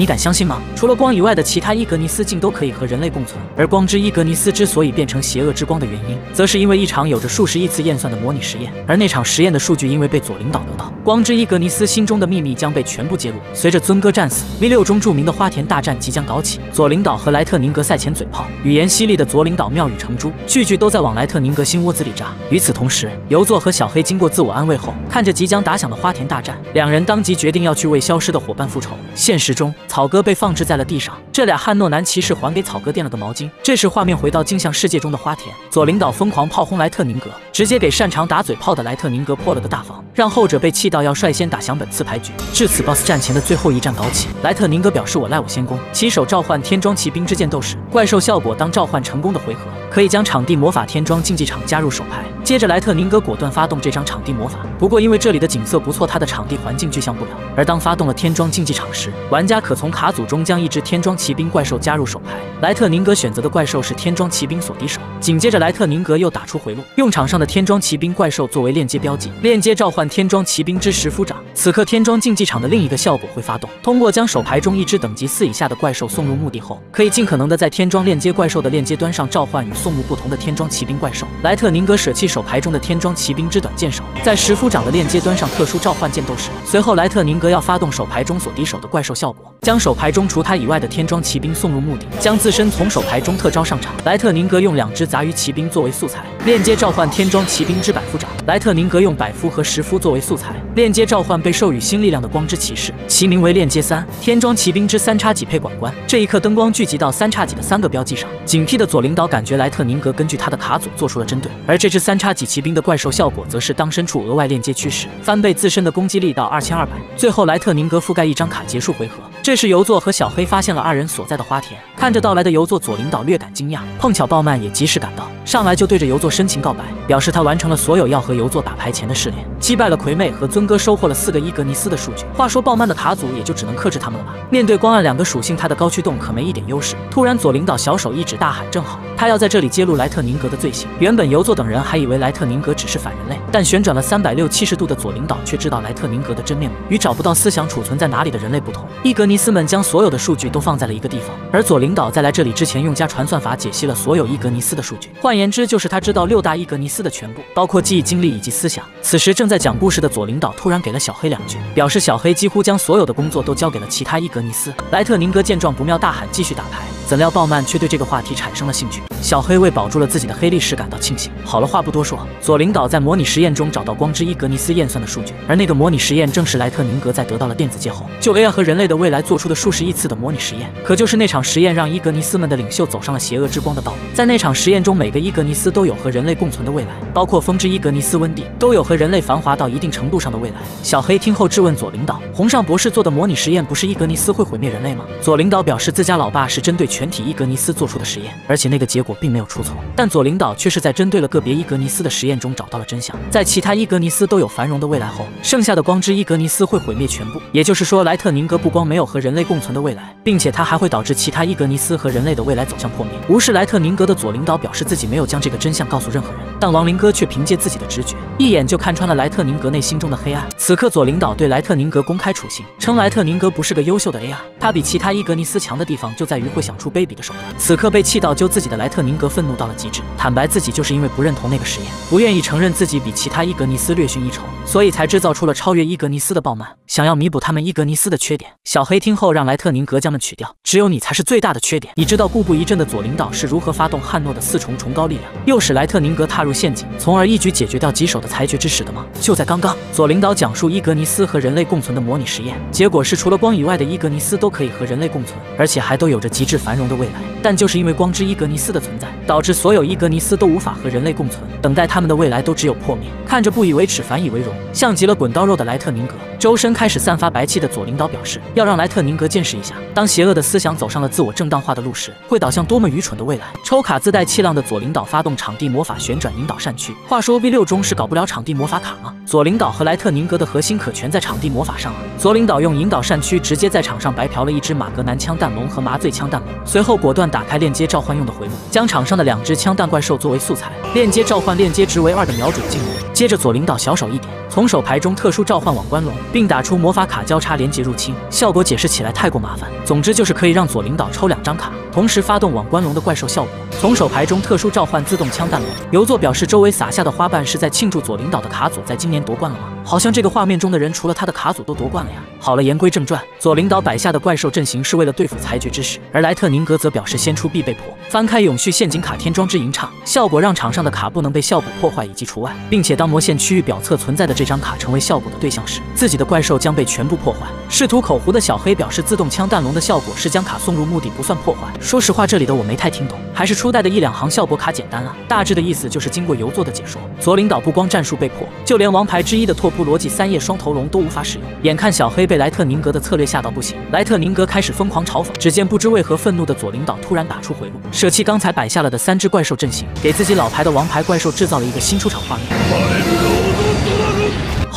你敢相信吗？除了光以外的其他伊格尼斯竟都可以和人类共存。而光之伊格尼斯之所以变成邪恶之光的原因，则是因为一场有着数十亿次验算的模拟实验。而那场实验的数据因为被左领导得到，光之伊格尼斯心中的秘密将被全部揭露。随着尊哥战死，V 六中著名的花田大战即将搞起。左领导和莱特宁格赛前嘴炮，语言犀利的左领导妙语成珠，句句都在往莱特宁格心窝子里扎。与此同时，游作和小黑经过自我安慰后，看着即将打响的花田大战，两人当即决定要去为消失的伙伴复仇。现实中，草哥被放置在了地上，这俩汉诺南骑士还给草哥垫了个毛巾。这时画面回到镜像世界中的花田，左领导疯狂炮轰莱特宁格，直接给擅长打嘴炮的莱特宁格破了个大防，让后者被气到要率先打响本次牌局。至此，BOSS 战前的最后一战搞起，莱特宁格表示我赖我先攻，起手召唤天装骑兵之剑斗士怪兽效果，当召唤成功的回合，可以将场地魔法天装竞技场加入手牌。接着莱特宁格果断发动这张场地魔法，不过因为这里的景色不错，他的场地环境具象不了。而当发动了天装竞技场时，玩家可从卡组中将一只天装骑兵怪兽加入手牌。莱特宁格选择的怪兽是天装骑兵锁敌手。紧接着莱特宁格又打出回路，用场上的天装骑兵怪兽作为链接标记，链接召唤天装骑兵之石夫长。此刻天装竞技场的另一个效果会发动，通过将手牌中一只等级四以下的怪兽送入墓地后，可以尽可能的在天装链接怪兽的链接端上召唤与送入不同的天装骑兵怪兽。莱特宁格舍弃手牌中的天装骑兵之短剑手，在石夫长的链接端上特殊召唤剑斗士。随后莱特宁格要发动手牌中锁敌手的怪兽效果，将手牌中除他以外的天装骑兵送入墓地，将自身从手牌中特招上场。莱特宁格用两只杂鱼骑兵作为素材，链接召唤天装骑兵之百夫长。莱特宁格用百夫和十夫作为素材，链接召唤被授予新力量的光之骑士，其名为链接三天装骑兵之三叉戟配管官。这一刻灯光聚集到三叉戟的三个标记上，警惕的左领导感觉莱特宁格根据他的卡组做出了针对，而这只三叉戟骑兵的怪兽效果则是当身处额外链接区时，翻倍自身的攻击力到二千二百。最后莱特宁格覆盖一张卡结束回合。这时游作和小黑发现了二人所在的花田，看着到来的游作，左领导略感惊讶，碰巧鲍曼也及时赶到，上来就对着游作深情告白，表示他完成了所有要和游作打牌前的试炼，击败了魁妹和尊哥，收获了四个伊格尼斯的数据。话说鲍曼的卡组也就只能克制他们了吧？面对光暗两个属性，他的高驱动可没一点优势。突然左领导小手一指，大喊：“正好！”他要在这里揭露莱特宁格的罪行。原本游作等人还以为莱特宁格只是反人类，但旋转了三百六七十度的左领导却知道莱特宁格的真面目。与找不到思想储存在哪里的人类不同，伊格尼斯们将所有的数据都放在了一个地方，而左领领导在来这里之前用加传算法解析了所有伊格尼斯的数据。换言之，就是他知道六大伊格尼斯的全部，包括记忆、经历以及思想。此时正在讲故事的左领导突然给了小黑两句，表示小黑几乎将所有的工作都交给了其他伊格尼斯。莱特宁格见状不妙，大喊继续打牌。怎料鲍曼却对这个话题产生了兴趣。小黑为保住了自己的黑历史感到庆幸。好了，话不多说，左领导在模拟实验中找到光之伊格尼斯验算的数据，而那个模拟实验正是莱特宁格在得到了电子界后，就 AI 和人类的未来做出的数十亿次的模拟实验。可就是那场实验，让让伊格尼斯们的领袖走上了邪恶之光的道路。在那场实验中，每个伊格尼斯都有和人类共存的未来，包括风之伊格尼斯温蒂都有和人类繁华到一定程度上的未来。小黑听后质问左领导：“红上博士做的模拟实验，不是伊格尼斯会毁灭人类吗？”左领导表示，自家老爸是针对全体伊格尼斯做出的实验，而且那个结果并没有出错。但左领导却是在针对了个别伊格尼斯的实验中找到了真相。在其他伊格尼斯都有繁荣的未来后，剩下的光之伊格尼斯会毁灭全部。也就是说，莱特宁格不光没有和人类共存的未来，并且他还会导致其他伊格尼斯和人类的未来走向破灭。无视莱特宁格的左领导表示自己没有将这个真相告诉任何人，但亡灵哥却凭借自己的直觉，一眼就看穿了莱特宁格内心中的黑暗。此刻左领导对莱特宁格公开处刑，称莱特宁格不是个优秀的 AI，他比其他伊格尼斯强的地方就在于会想出卑鄙的手段。此刻被气到揪自己的莱特宁格愤怒到了极致，坦白自己就是因为不认同那个实验，不愿意承认自己比其他伊格尼斯略逊一筹，所以才制造出了超越伊格尼斯的暴曼，想要弥补他们伊格尼斯的缺点。小黑听后让莱特宁格将们取掉，只有你才是最大的缺点。你知道故布疑阵的左领导是如何发动汉诺的四重崇高力量，诱使莱特宁格踏入陷阱，从而一举解决掉棘手的裁决之使的吗？就在刚刚，左领导讲述伊格尼斯和人类共存的模拟实验，结果是除了光以外的伊格尼斯都可以和人类共存，而且还都有着极致繁荣的未来。但就是因为光之伊格尼斯的存在，导致所有伊格尼斯都无法和人类共存，等待他们的未来都只有破灭。看着不以为耻反以为荣，像极了滚刀肉的莱特宁格，周身开始散发白气的左领导表示，要让莱特宁格见识一下，当邪恶的思想走上了自我正当化的路时，会导向多么愚蠢的未来。抽卡自带气浪的左领导发动场地魔法旋转引导善区。话说 V 六中是搞不了场地魔法卡吗？左领导和莱特宁格的核心可全在场地魔法上啊！左领导用引导善区直接在场上白嫖了一只马格南枪弹龙和麻醉枪弹龙，随后果断打开链接召唤用的回路，将场上的两只枪弹怪兽作为素材，链接召唤链接值为二的瞄准镜龙。接着左领导小手一点，从手牌中特殊召唤网关龙，并打出魔法卡交叉连接入侵，效果解释起来太过麻烦。总之就是可以让左领导抽两张卡，同时发动网关龙的怪兽效果。从手牌中特殊召唤自动枪弹龙，游作表示周围撒下的花瓣是在庆祝左领导的卡组在今年夺冠了吗？好像这个画面中的人除了他的卡组都夺冠了呀。好了，言归正传，左领导摆下的怪兽阵型是为了对付裁决之使，而莱特宁格则表示先出必被破。翻开永续陷阱卡天装之吟唱，效果让场上的卡不能被效果破坏以及除外，并且当魔线区域表侧存在的这张卡成为效果的对象时，自己的怪兽将被全部破坏。试图口胡的小黑表示自动枪弹龙的效果是将卡送入墓地不算破坏。说实话，这里的我没太听懂，还是初代的一两行效果卡简单啊。大致的意思就是经过游作的解说，左领导不光战术被破，就连王牌之一的拓扑逻辑三叶双头龙都无法使用。眼看小黑被莱特宁格的策略吓到不行，莱特宁格开始疯狂嘲讽。只见不知为何愤怒的左领导突然打出回路，舍弃刚才摆下了的三只怪兽阵型，给自己老牌的王牌怪兽制造了一个新出场画面。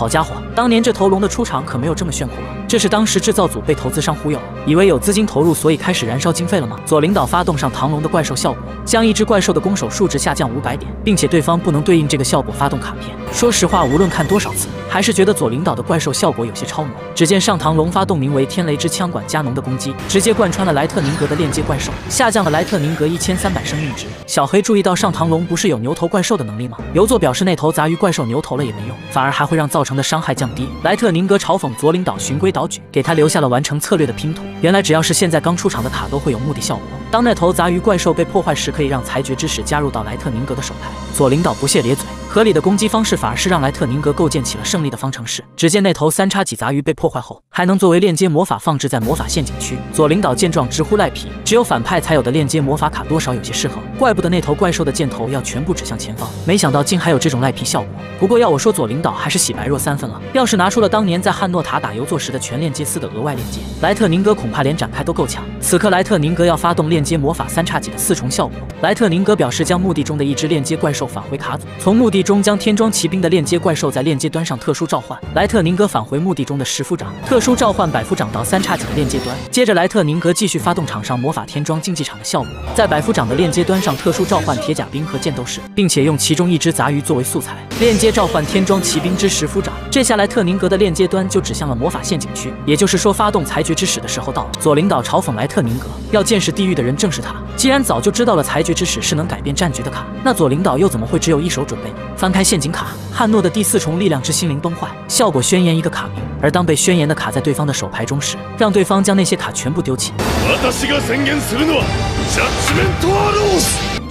好家伙，当年这头龙的出场可没有这么炫酷了。这是当时制造组被投资商忽悠，以为有资金投入，所以开始燃烧经费了吗？左领导发动上唐龙的怪兽效果，将一只怪兽的攻守数值下降五百点，并且对方不能对应这个效果发动卡片。说实话，无论看多少次，还是觉得左领导的怪兽效果有些超模。只见上唐龙发动名为天雷之枪管加农的攻击，直接贯穿了莱特宁格的链接怪兽，下降了莱特宁格一千三百生命值。小黑注意到上唐龙不是有牛头怪兽的能力吗？游作表示那头杂鱼怪兽牛头了也没用，反而还会让造成的伤害降低。莱特宁格嘲讽左领导循规蹈。给他留下了完成策略的拼图。原来只要是现在刚出场的卡都会有目的效果。当那头杂鱼怪兽被破坏时，可以让裁决之使加入到莱特宁格的手牌。左领导不屑咧嘴。合理的攻击方式反而是让莱特宁格构建起了胜利的方程式。只见那头三叉戟杂鱼被破坏后，还能作为链接魔法放置在魔法陷阱区。左领导见状直呼赖皮，只有反派才有的链接魔法卡多少有些失衡。怪不得那头怪兽的箭头要全部指向前方，没想到竟还有这种赖皮效果。不过要我说，左领导还是洗白若三分了。要是拿出了当年在汉诺塔打游作时的全链接四的额外链接，莱特宁格恐怕连展开都够呛。此刻莱特宁格要发动链接魔法三叉戟的四重效果。莱特宁格表示将墓地中的一只链接怪兽返回卡组，从墓地中将天装。骑兵的链接怪兽在链接端上特殊召唤，莱特宁格返回墓地中的石夫长，特殊召唤百夫长到三叉戟的链接端。接着莱特宁格继续发动场上魔法天装竞技场的效果，在百夫长的链接端上特殊召唤铁甲兵和剑斗士，并且用其中一只杂鱼作为素材，链接召唤天装骑兵之石夫长。这下莱特宁格的链接端就指向了魔法陷阱区，也就是说发动裁决之使的时候到了。左领导嘲讽莱特宁格，要见识地狱的人正是他。既然早就知道了裁决之使是能改变战局的卡，那左领导又怎么会只有一手准备？翻开陷阱卡。汉诺的第四重力量之心灵崩坏效果宣言一个卡名，而当被宣言的卡在对方的手牌中时，让对方将那些卡全部丢弃。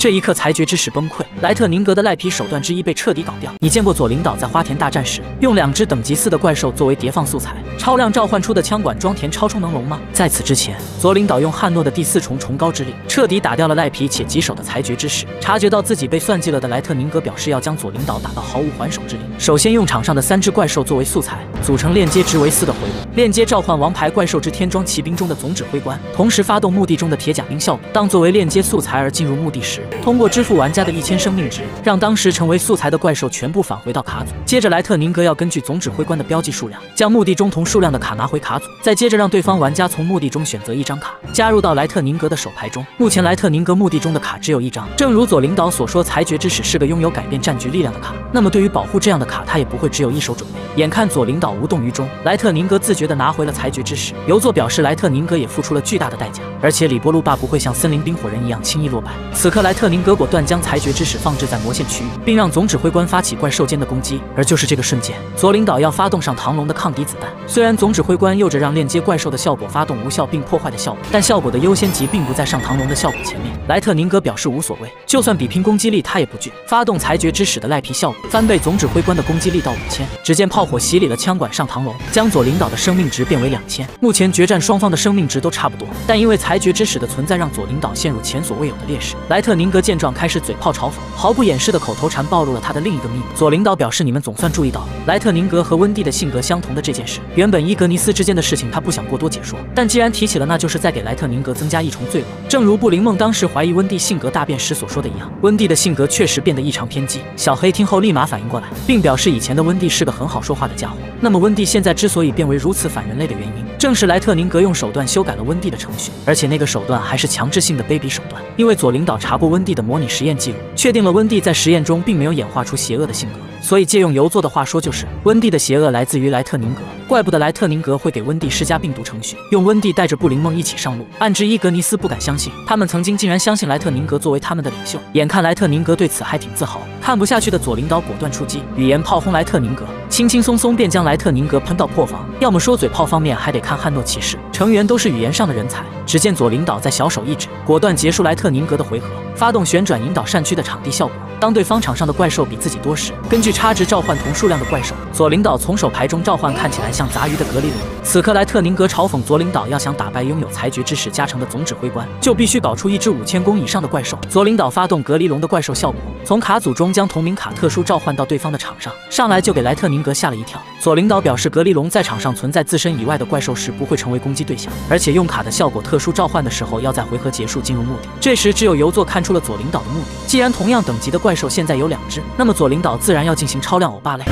这一刻，裁决之使崩溃，莱特宁格的赖皮手段之一被彻底搞掉。你见过左领导在花田大战时用两只等级四的怪兽作为叠放素材，超量召唤出的枪管装填超充能龙吗？在此之前，左领导用汉诺的第四重崇高之力彻底打掉了赖皮且棘手的裁决之使。察觉到自己被算计了的莱特宁格表示要将左领导打到毫无还手之力。首先用场上的三只怪兽作为素材，组成链接值为四的回路，链接召唤王牌怪兽之天装骑兵中的总指挥官，同时发动墓地中的铁甲兵效果。当作为链接素材而进入墓地时。通过支付玩家的一千生命值，让当时成为素材的怪兽全部返回到卡组。接着莱特宁格要根据总指挥官的标记数量，将墓地中同数量的卡拿回卡组。再接着让对方玩家从墓地中选择一张卡，加入到莱特宁格的手牌中。目前莱特宁格墓地中的卡只有一张。正如左领导所说，裁决之使是个拥有改变战局力量的卡。那么对于保护这样的卡，他也不会只有一手准备。眼看左领导无动于衷，莱特宁格自觉地拿回了裁决之使。游作表示莱特宁格也付出了巨大的代价，而且里波路霸不会像森林冰火人一样轻易落败。此刻莱特特宁格。果断将裁决之使放置在魔线区域，并让总指挥官发起怪兽间的攻击。而就是这个瞬间，左领导要发动上唐龙的抗敌子弹。虽然总指挥官有着让链接怪兽的效果发动无效并破坏的效果，但效果的优先级并不在上唐龙的效果前面。莱特宁格表示无所谓，就算比拼攻击力，他也不惧。发动裁决之使的赖皮效果，翻倍总指挥官的攻击力到五千。只见炮火洗礼了枪管上唐龙，将左领导的生命值变为两千。目前决战双方的生命值都差不多，但因为裁决之使的存在，让左领导陷入前所未有的劣势。莱特宁格见状。开始嘴炮嘲讽，毫不掩饰的口头禅暴露了他的另一个秘密。左领导表示，你们总算注意到了莱特宁格和温蒂的性格相同的这件事。原本伊格尼斯之间的事情他不想过多解说，但既然提起了，那就是在给莱特宁格增加一重罪恶。正如布灵梦当时怀疑温蒂性格大变时所说的一样，温蒂的性格确实变得异常偏激。小黑听后立马反应过来，并表示以前的温蒂是个很好说话的家伙。那么温蒂现在之所以变为如此反人类的原因，正是莱特宁格用手段修改了温蒂的程序，而且那个手段还是强制性的卑鄙手段。因为左领导查过温温蒂的模拟实验记录，确定了温蒂在实验中并没有演化出邪恶的性格。所以借用游作的话说，就是温蒂的邪恶来自于莱特宁格，怪不得莱特宁格会给温蒂施加病毒程序，用温蒂带着布灵梦一起上路，暗之伊格尼斯不敢相信，他们曾经竟然相信莱特宁格作为他们的领袖。眼看莱特宁格对此还挺自豪，看不下去的左领导果断出击，语言炮轰莱特宁格，轻轻松松便将莱特宁格喷到破防。要么说嘴炮方面还得看汉诺骑士成员都是语言上的人才。只见左领导在小手一指，果断结束莱特宁格的回合，发动旋转引导扇区的场地效果。当对方场上的怪兽比自己多时，根据差值召唤同数量的怪兽。左领导从手牌中召唤看起来像杂鱼的格里龙。此刻莱特宁格嘲讽左领导，要想打败拥有裁决之使加成的总指挥官，就必须搞出一只五千攻以上的怪兽。左领导发动格里龙的怪兽效果，从卡组中将同名卡特殊召唤到对方的场上，上来就给莱特宁格吓了一跳。左领导表示，格里龙在场上存在自身以外的怪兽时不会成为攻击对象，而且用卡的效果特殊召唤的时候要在回合结束进入目的。这时只有游作看出了左领导的目的，既然同样等级的怪兽现在有两只。那么左领导自然要进行超量欧巴类！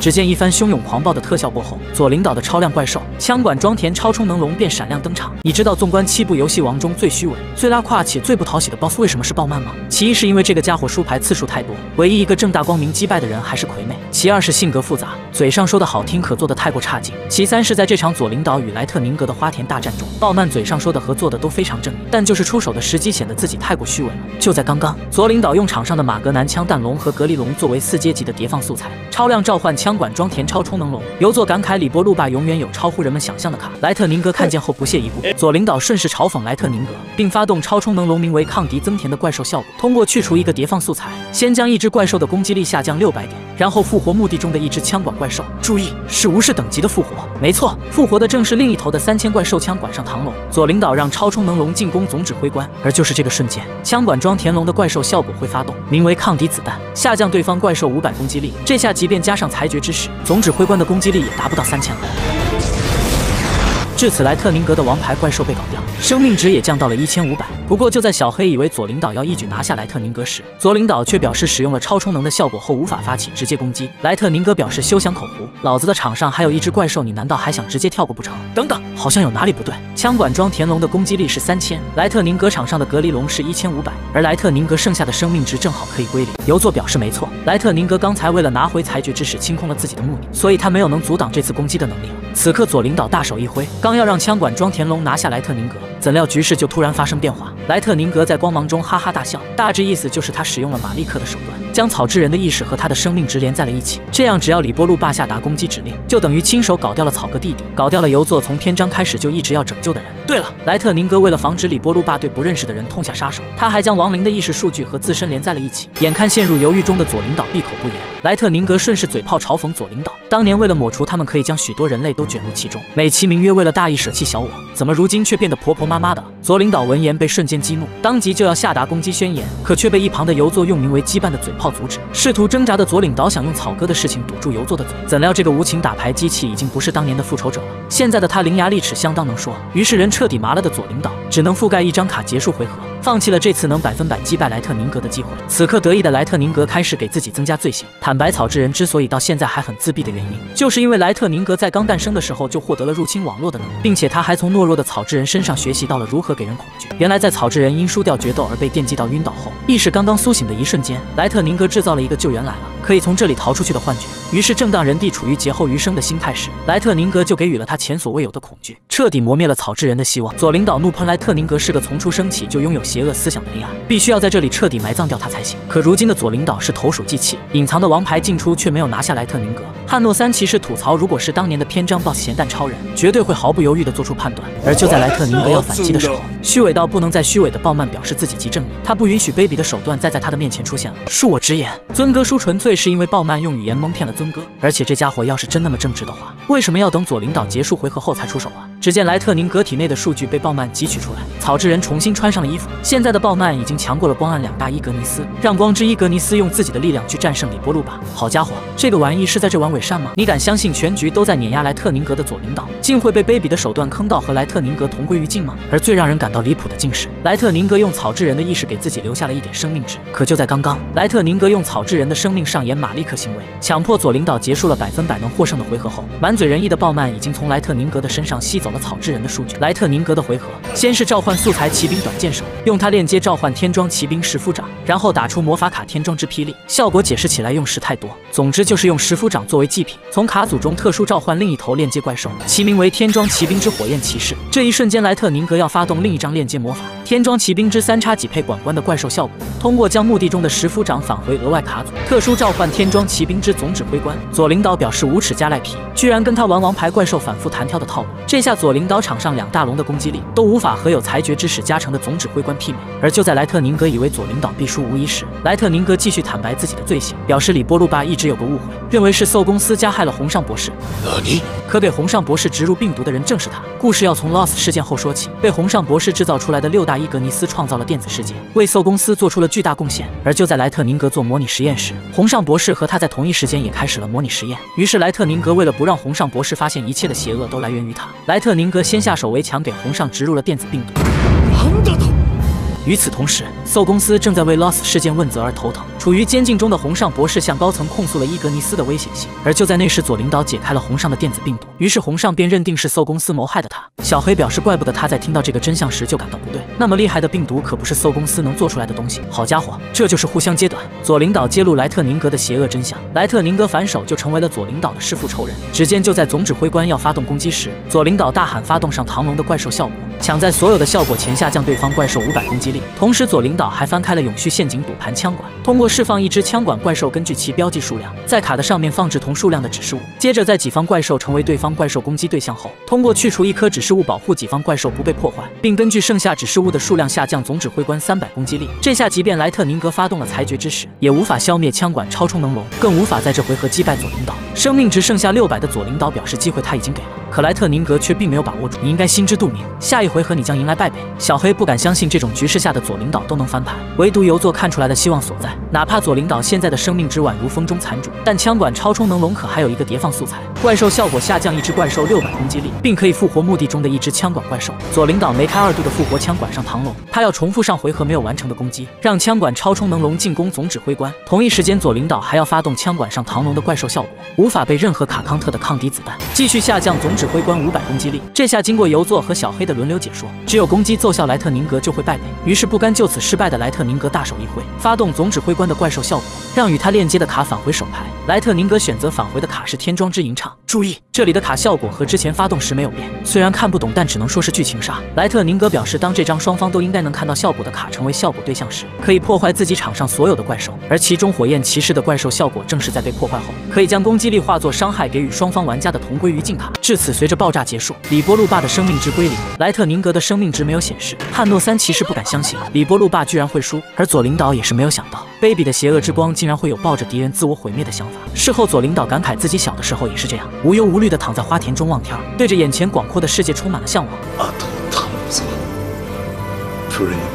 只见一番汹涌狂暴的特效过后，左领导的超量怪兽枪管装填超充能龙便闪亮登场。你知道纵观七部游戏王中最虚伪、最拉胯且最不讨喜的 BOSS 为什么是鲍曼吗？其一是因为这个家伙输牌次数太多，唯一一个正大光明击败的人还是魁妹。其二是性格复杂，嘴上说的好听，可做的太过差劲。其三是在这场左领导与莱特宁格的花田大战中，鲍曼嘴上说的和做的都非常正义，但就是出手的时机显得自己太过虚伪了。就在刚刚，左领导用场上的马格南枪弹龙和格龙作为四阶级的叠放素材，超量召唤枪管装填超充能龙。游作感慨：李波路霸永远有超乎人们想象的卡。莱特宁格看见后不屑一顾，左领导顺势嘲讽莱特宁格，并发动超充能龙名为抗敌增田的怪兽效果，通过去除一个叠放素材，先将一只怪兽的攻击力下降六百点，然后复活墓地中的一只。枪管怪兽，注意是无视等级的复活，没错，复活的正是另一头的三千怪兽枪管上唐龙。左领导让超充能龙进攻总指挥官，而就是这个瞬间，枪管装田龙的怪兽效果会发动，名为抗敌子弹，下降对方怪兽五百攻击力。这下即便加上裁决之时，总指挥官的攻击力也达不到三千了。至此，莱特宁格的王牌怪兽被搞掉，生命值也降到了一千五百。不过，就在小黑以为左领导要一举拿下莱特宁格时，左领导却表示使用了超充能的效果后无法发起直接攻击。莱特宁格表示休想口胡，老子的场上还有一只怪兽，你难道还想直接跳过不成？等等，好像有哪里不对。枪管装田龙的攻击力是三千，莱特宁格场上的隔离龙是一千五百，而莱特宁格剩下的生命值正好可以归零。游作表示没错，莱特宁格刚才为了拿回裁决之使清空了自己的目的，所以他没有能阻挡这次攻击的能力。此刻左领导大手一挥。刚要让枪管装田龙拿下莱特宁格，怎料局势就突然发生变化。莱特宁格在光芒中哈哈大笑，大致意思就是他使用了马利克的手段，将草之人的意识和他的生命值连在了一起。这样，只要李波路霸下达攻击指令，就等于亲手搞掉了草哥弟弟，搞掉了游作从篇章开始就一直要拯救的人。对了，莱特宁格为了防止李波路霸对不认识的人痛下杀手，他还将亡灵的意识数据和自身连在了一起。眼看陷入犹豫中的左领导闭口不言，莱特宁格顺势嘴炮嘲讽左领导：当年为了抹除他们，可以将许多人类都卷入其中，美其名曰为了大义舍弃小我，怎么如今却变得婆婆妈妈的了？左领导闻言被瞬间激怒，当即就要下达攻击宣言，可却被一旁的游作用名为羁绊的嘴炮阻止。试图挣扎的左领导想用草哥的事情堵住游作的嘴，怎料这个无情打牌机器已经不是当年的复仇者了，现在的他伶牙俐齿，相当能说。于是人彻底麻了的左领导只能覆盖一张卡结束回合。放弃了这次能百分百击败莱特宁格的机会。此刻得意的莱特宁格开始给自己增加罪行。坦白，草之人之所以到现在还很自闭的原因，就是因为莱特宁格在刚诞生的时候就获得了入侵网络的能力，并且他还从懦弱的草之人身上学习到了如何给人恐惧。原来，在草之人因输掉决斗而被电击到晕倒后，意识刚刚苏醒的一瞬间，莱特宁格制造了一个救援来了，可以从这里逃出去的幻觉。于是，正当人帝处于劫后余生的心态时，莱特宁格就给予了他前所未有的恐惧，彻底磨灭了草之人的希望。左领导怒喷莱特宁格是个从出生起就拥有邪恶思想的 AI。必须要在这里彻底埋葬掉他才行。可如今的左领导是投鼠忌器，隐藏的王牌进出，却没有拿下莱特宁格。汉诺三骑士吐槽，如果是当年的篇章 BOSS 咸蛋超人，绝对会毫不犹豫地做出判断。而就在莱特宁格要反击的时候，虚伪到不能再虚伪的鲍曼表示自己极正义，他不允许卑鄙的手段再在他的面前出现了。恕我直言，尊哥叔纯粹是因为鲍曼用语言蒙骗了尊哥。而且这家伙要是真那么正直的话，为什么要等左领导结束回合后才出手啊？只见莱特宁格体内的数据被鲍曼汲取出来，草之人重新穿上了衣服。现在的鲍曼已经强过了光暗两大伊格尼斯，让光之伊格尼斯用自己的力量去战胜李波路吧。好家伙，这个玩意是在这玩伪善吗？你敢相信全局都在碾压莱特宁格的左领导，竟会被卑鄙的手段坑到和莱特宁格同归于尽吗？而最让人感到离谱的竟是，莱特宁格用草之人的意识给自己留下了一点生命值。可就在刚刚，莱特宁格用草之人的生命上演马利克行为，强迫左领导结束了百分百能获胜的回合后，满嘴仁义的鲍曼已经从莱特宁格的身上吸走了草之人的数据。莱特宁格的回合，先是召唤素材骑兵短剑手，用它链接召唤天装骑兵石夫长，然后打出魔法卡天装之霹雳。效果解释起来用时太多，总之就是用石夫长作为祭品，从卡组中特殊召唤另一头链接怪兽，其名为天装骑兵之火焰骑士。这一瞬间，莱特宁格要发动另一张链接魔法——天装骑兵之三叉戟配管关的怪兽效果，通过将墓地中的石夫长返回额外卡组，特殊召唤天装骑兵之总指挥官。左领导表示无耻加赖皮，居然跟他玩王牌怪兽反复弹跳的套路。这下左领导场上两大龙的攻击力都无法和有裁决之使加成的总指挥官媲美。而就在莱特宁格以为左领导必输无疑时，莱特宁格继续坦白自己的罪行，表示里波路霸一直有个误会，认为是搜公司加害了红上博士。可给红上博士植入病毒的人正是他。故事要从 Lost 事件后说起，被红上博士制造出来的六大伊格尼斯创造了电子世界，为搜公司做出了巨大贡献。而就在莱特宁格做模拟实验时，红上博士和他在同一时间也开始了模拟实验。于是莱特宁格为了不让红上博士发现一切的邪恶都来源于他，莱特宁格先下手为强，给红上植入了电子病毒。与此同时，寿公司正在为 Loss 事件问责而头疼。处于监禁中的红上博士向高层控诉了伊格尼斯的危险性，而就在那时，左领导解开了红上的电子病毒，于是红上便认定是寿公司谋害的他。小黑表示，怪不得他在听到这个真相时就感到不对，那么厉害的病毒可不是寿公司能做出来的东西。好家伙，这就是互相揭短。左领导揭露莱特宁格的邪恶真相，莱特宁格反手就成为了左领导的弑父仇人。只见就在总指挥官要发动攻击时，左领导大喊发动上唐龙的怪兽效果，抢在所有的效果前下降对方怪兽五百攻击力。同时，左领导还翻开了永续陷阱赌盘枪管，通过释放一只枪管怪兽，根据其标记数量，在卡的上面放置同数量的指示物。接着，在己方怪兽成为对方怪兽攻击对象后，通过去除一颗指示物保护己方怪兽不被破坏，并根据剩下指示物的数量下降总指挥官三百攻击力。这下，即便莱特宁格发动了裁决之使，也无法消灭枪管超充能龙，更无法在这回合击败左领导。生命值剩下六百的左领导表示，机会他已经给了，可莱特宁格却并没有把握住。你应该心知肚明，下一回合你将迎来败北。小黑不敢相信这种局势下下的左领导都能翻盘，唯独游作看出来的希望所在。哪怕左领导现在的生命值宛如风中残烛，但枪管超充能龙可还有一个叠放素材，怪兽效果下降一只怪兽六百攻击力，并可以复活墓地中的一只枪管怪兽。左领导没开二度的复活枪管上唐龙，他要重复上回合没有完成的攻击，让枪管超充能龙进攻总指挥官。同一时间，左领导还要发动枪管上唐龙的怪兽效果，无法被任何卡康特的抗敌子弹，继续下降总指挥官五百攻击力。这下经过游作和小黑的轮流解说，只有攻击奏效，莱特宁格就会败北。于是不甘就此失败的莱特宁格大手一挥，发动总指挥官的怪兽效果，让与他链接的卡返回手牌。莱特宁格选择返回的卡是天装之吟唱。注意，这里的卡效果和之前发动时没有变。虽然看不懂，但只能说是剧情杀。莱特宁格表示，当这张双方都应该能看到效果的卡成为效果对象时，可以破坏自己场上所有的怪兽，而其中火焰骑士的怪兽效果正是在被破坏后，可以将攻击力化作伤害给予双方玩家的同归于尽卡。至此，随着爆炸结束，李波路霸的生命值归零，莱特宁格的生命值没有显示。汉诺三骑士不敢相信李波路霸居然会输，而左领导也是没有想到，卑鄙的邪恶之光竟然会有抱着敌人自我毁灭的想法。事后，左领导感慨自己小的时候也是这样，无忧无虑地躺在花田中望天，对着眼前广阔的世界充满了向往。あとを頼むぞプレイメーカーはい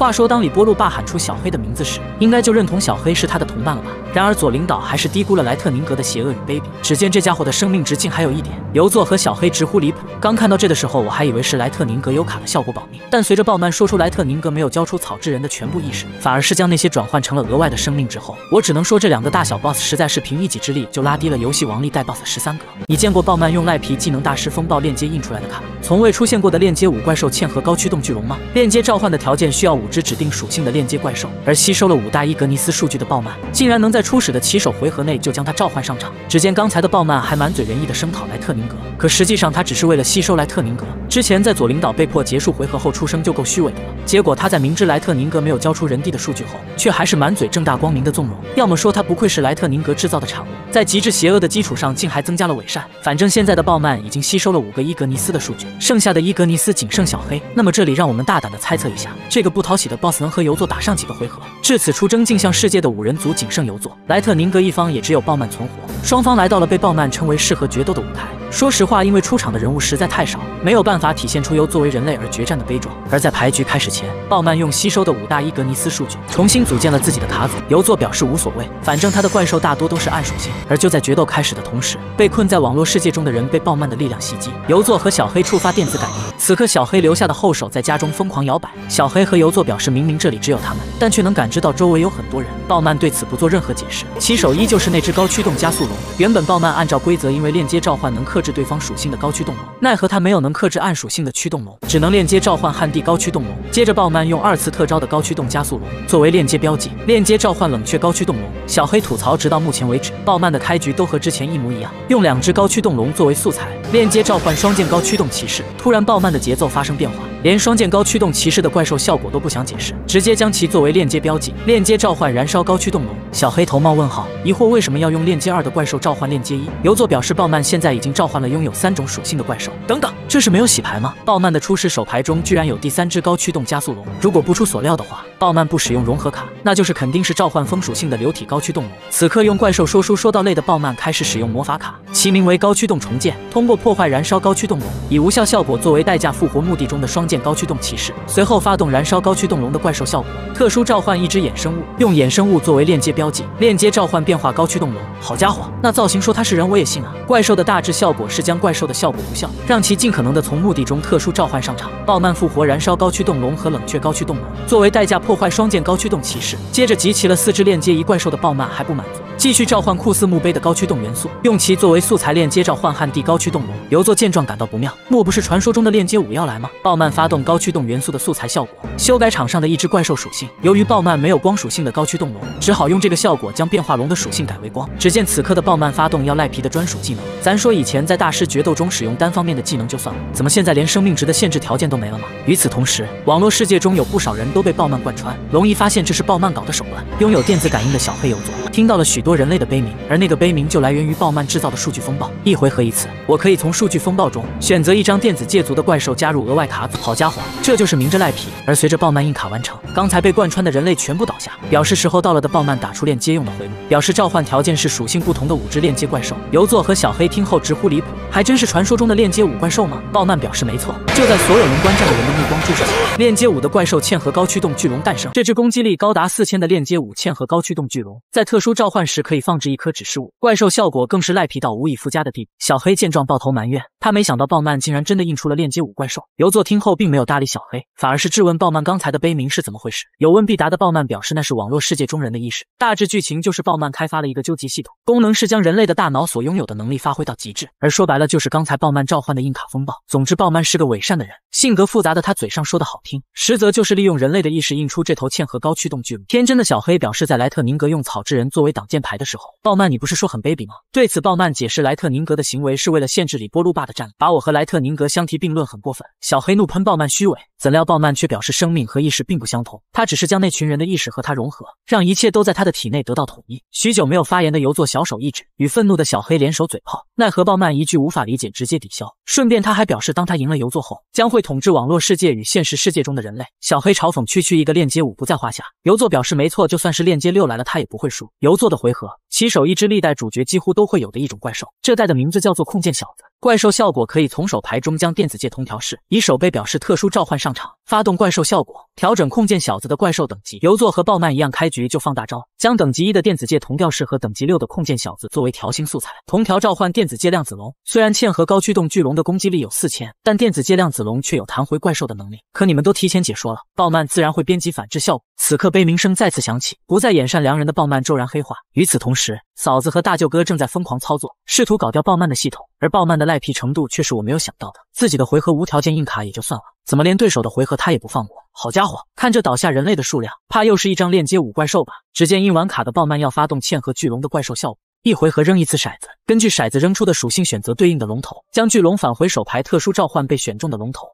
话说，当李波路霸喊出小黑的名字时，应该就认同小黑是他的同伴了吧？然而左领导还是低估了莱特宁格的邪恶与卑鄙。只见这家伙的生命值竟还有一点。游作和小黑直呼离谱。刚看到这的时候，我还以为是莱特宁格有卡的效果保命，但随着鲍曼说出莱特宁格没有交出草之人的全部意识，反而是将那些转换成了额外的生命值后，我只能说这两个大小 boss 实在是凭一己之力就拉低了游戏王历代 boss 十三格。你见过鲍曼用赖皮技能大师风暴链接印出来的卡，从未出现过的链接五怪兽嵌合高驱动巨龙吗？链接召唤的条件需要五只指定属性的链接怪兽，而吸收了五大伊格尼斯数据的鲍曼，竟然能在初始的起手回合内就将它召唤上场。只见刚才的鲍曼还满嘴仁义的声讨莱特宁格，可实际上他只是为了吸收莱特宁格。之前在左领导被迫结束回合后出生就够虚伪的了，结果他在明知莱特宁格没有交出人地的数据后，却还是满嘴正大光明的纵容。要么说他不愧是莱特宁格制造的产物，在极致邪恶的基础上竟还增加了伪善。反正现在的鲍曼已经吸收了五个伊格尼斯的数据，剩下的伊格尼斯仅剩小黑。那么这里让我们大胆的猜测一下，这个不讨喜的 BOSS 能和游作打上几个回合？至此出征镜像世界的五人组仅剩游作、莱特宁格一方也只有暴曼存活，双方来到了被暴曼称为适合决斗的舞台。说实话，因为出场的人物实在太少，没有办法体现出由作为人类而决战的悲壮。而在牌局开始前，鲍曼用吸收的五大伊格尼斯数据重新组建了自己的卡组。游作表示无所谓，反正他的怪兽大多都是暗属性。而就在决斗开始的同时，被困在网络世界中的人被鲍曼的力量袭击。游作和小黑触发电子感应，此刻小黑留下的后手在家中疯狂摇摆。小黑和游作表示，明明这里只有他们，但却能感知到周围有很多人。鲍曼对此不做任何解释，起手依旧是那只高驱动加速龙。原本鲍曼按照规则，因为链接召唤能克克制对方属性的高驱动龙，奈何他没有能克制暗属性的驱动龙，只能链接召唤旱地高驱动龙。接着鲍曼用二次特招的高驱动加速龙作为链接标记，链接召唤冷却高驱动龙。小黑吐槽，直到目前为止，鲍曼的开局都和之前一模一样，用两只高驱动龙作为素材，链接召唤双剑高驱动骑士。突然，鲍曼的节奏发生变化。连双剑高驱动骑士的怪兽效果都不想解释，直接将其作为链接标记，链接召唤燃烧高驱动龙。小黑头冒问号，疑惑为什么要用链接二的怪兽召唤链接一？游作表示鲍曼现在已经召唤了拥有三种属性的怪兽。等等，这是没有洗牌吗？鲍曼的初始手牌中居然有第三只高驱动加速龙。如果不出所料的话，鲍曼不使用融合卡，那就是肯定是召唤风属性的流体高驱动龙。此刻用怪兽说书说到累的鲍曼开始使用魔法卡，其名为高驱动重建，通过破坏燃烧高驱动龙，以无效效果作为代价复活墓地中的双剑高驱动骑士。随后发动燃烧高驱动龙的怪兽效果，特殊召唤一只衍生物，用衍生物作为链接标记，链接召唤变化高驱动龙。好家伙，那造型说他是人我也信啊！怪兽的大致效果是将怪兽的效果无效，让其尽可能的从墓地中特殊召唤上场。鲍曼复活燃烧高驱动龙和冷却高驱动龙，作为代价破坏双剑高驱动骑士。接着集齐了四只链接一怪兽的鲍曼还不满足。继续召唤库斯墓碑的高驱动元素，用其作为素材链接召唤旱地高驱动龙。游作见状感到不妙，莫不是传说中的链接五要来吗？鲍曼发动高驱动元素的素材效果，修改场上的一只怪兽属性。由于鲍曼没有光属性的高驱动龙，只好用这个效果将变化龙的属性改为光。只见此刻的鲍曼发动要赖皮的专属技能。咱说以前在大师决斗中使用单方面的技能就算了，怎么现在连生命值的限制条件都没了吗？与此同时，网络世界中有不少人都被鲍曼贯穿。龙一发现这是鲍曼搞的手段，拥有电子感应的小黑游作听到了许多人类的悲鸣。而那个悲鸣就来源于鲍曼制造的数据风暴，一回合一次，我可以从数据风暴中选择一张电子界族的怪兽加入额外卡组。好家伙，这就是明着赖皮。而随着鲍曼硬卡完成，刚才被贯穿的人类全部倒下，表示时候到了的鲍曼打出链接用的回路，表示召唤条件是属性不同的五只链接怪兽。游作和小黑听后直呼离还真是传说中的链接五怪兽吗？鲍曼表示没错。就在所有人观战的人的目光注视下，链接五的怪兽嵌合高驱动巨龙诞生。这只攻击力高达四千的链接五嵌合高驱动巨龙，在特殊召唤时可以放置一颗。指示物怪兽效果更是赖皮到无以复加的地步。小黑见状抱头埋怨，他没想到鲍曼竟然真的印出了链接五怪兽。游作听后并没有搭理小黑，反而是质问鲍曼刚才的悲鸣是怎么回事。有问必答的鲍曼表示那是网络世界中人的意识。大致剧情就是鲍曼开发了一个究极系统，功能是将人类的大脑所拥有的能力发挥到极致。而说白了就是刚才鲍曼召唤的硬卡风暴。总之，鲍曼是个伪善的人，性格复杂的他嘴上说的好听，实则就是利用人类的意识印出这头嵌合高驱动巨龙。天真的小黑表示，在莱特宁格用草之人作为挡箭牌的时候，鲍曼你不是说很卑鄙吗？对此，鲍曼解释莱特宁格的行为是为了限制里波路霸的战力，把我和莱特宁格相提并论很过分。小黑怒喷鲍曼虚伪，怎料鲍曼却表示生命和意识并不相同，他只是将那群人的意识和他融合，让一切都在他的体内得到统一。许久没有发言的游作小手一指，与愤怒的小黑联手嘴炮，奈何鲍曼一句无法理解直接抵消。顺便他还表示，当他赢了游作后，将会统治网络世界与现实世界中的人类。小黑嘲讽区区一个链接五不在话下，游作表示没错，就算是链接六来了，他也不会输。游作的回合，起手一只历代主角几乎都会有的一种怪兽，这代的名字叫做控剑小子。怪兽效果可以从手牌中将电子界同调式，以手背表示特殊召唤上场，发动怪兽效果，调整控剑小子的怪兽等级。游作和鲍曼一样，开局就放大招，将等级一的电子界同调式和等级六的控剑小子作为调星素材，同调召唤电子界量子龙。虽然嵌合高驱动巨龙的攻击力有四千，但电子界量子龙却有弹回怪兽的能力。可你们都提前解说了，鲍曼自然会编辑反制效果。此刻悲鸣声再次响起，不再掩善良人的鲍曼骤然黑化。与此同时，嫂子和大舅哥正在疯狂操作，试图搞掉鲍曼的系统，而鲍曼的赖皮程度却是我没有想到的。自己的回合无条件硬卡也就算了，怎么连对手的回合他也不放过？好家伙，看这倒下人类的数量，怕又是一张链接五怪兽吧？只见印完卡的鲍曼要发动嵌合巨龙的怪兽效果，一回合扔一次骰子，根据骰子扔出的属性选择对应的龙头，将巨龙返回手牌，特殊召唤被选中的龙头。